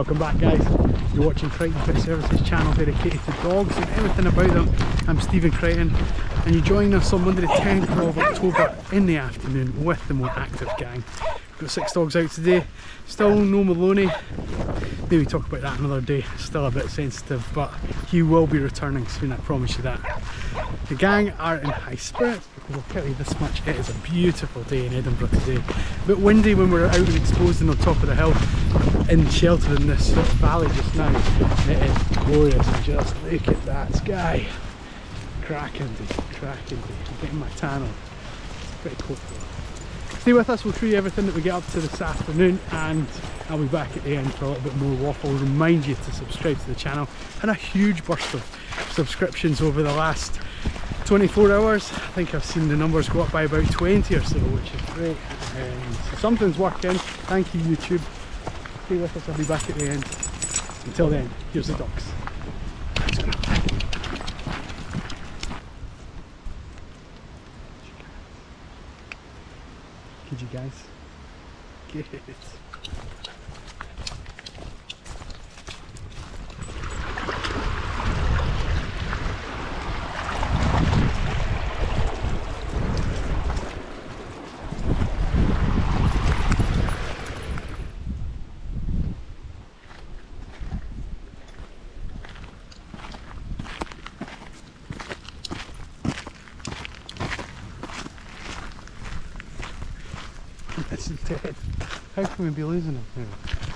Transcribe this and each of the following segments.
back guys. You're watching Crighton Pet Services channel dedicated to dogs and everything about them. I'm Stephen Crighton and you're joining us on Monday the 10th of October in the afternoon with the more active gang. We've got six dogs out today, still no Maloney. Maybe talk about that another day, still a bit sensitive but he will be returning soon, I promise you that. The gang are in high spirits because I'll tell you this much, it is a beautiful day in Edinburgh today. A bit windy when we're out and exposed on the top of the hill in shelter in this valley just now. It is glorious and just look at that sky. Cracking day, cracking day. I'm getting my tan on. It's pretty cool. Stay with us, we'll show you everything that we get up to this afternoon and I'll be back at the end for a little bit more waffle. Remind you to subscribe to the channel and a huge burst of subscriptions over the last 24 hours. I think I've seen the numbers go up by about 20 or so, which is great. Um, so something's working. Thank you, YouTube. Stay with us, I'll be back at the end. Until then, here's the dogs. Good you guys? Good. It's dead. How can we be losing him now?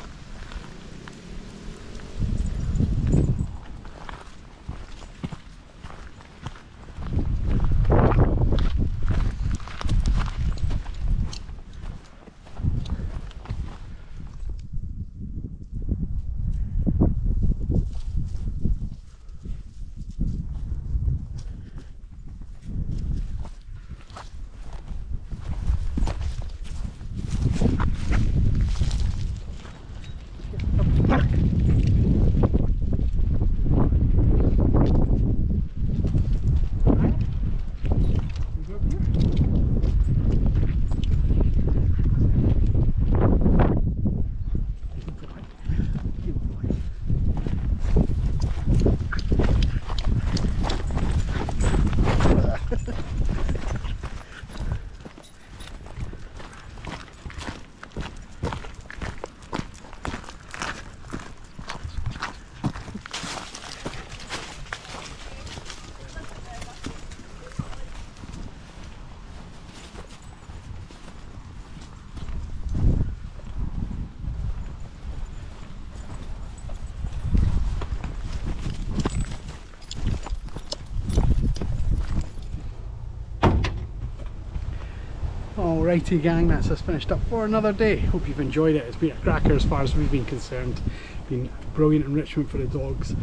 Alrighty gang, that's us finished up for another day. Hope you've enjoyed it. It's been a cracker as far as we've been concerned. Been brilliant enrichment for the dogs,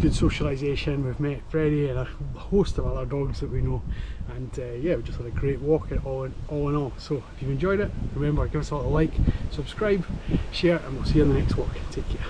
good socialisation. We've met Freddie and a host of other dogs that we know. And uh, yeah, we just had a great walk all in, all in all. So if you've enjoyed it, remember give us a little like, subscribe, share and we'll see you on the next walk. Take care.